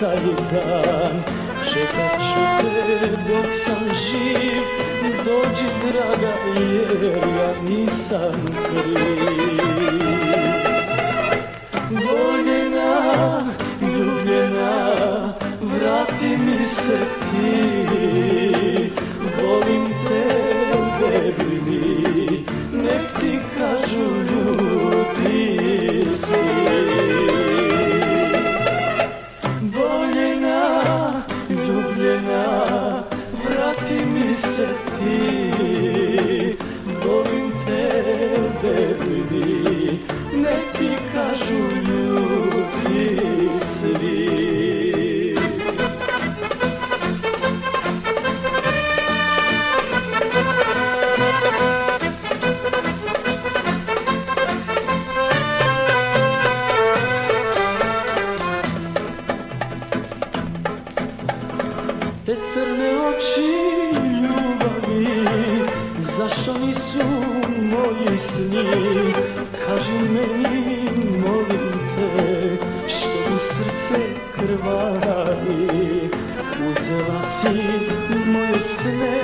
taj dan. Čekat ću te dok sam živ, dođi draga jer ja nisam kriv. Voljena, ljubljena, vrati mi se ti mi se ti Volim te, baby, nek ti kažu ljudi svi Te crne oči ljubavi Zašto nisu moji sni? Kaži meni, molim te Što mi srce krvari Uzela si moje sne?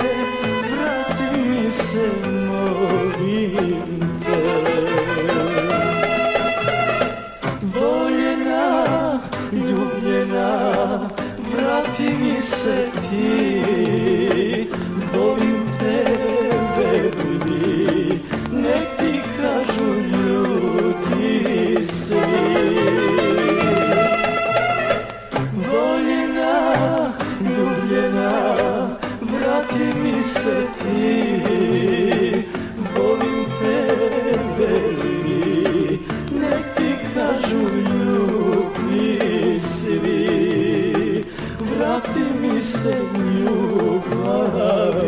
Vrati mi se, molim te. Voljena, ljubljena, vrati mi se ti Giulio vrati mi se ljubavi.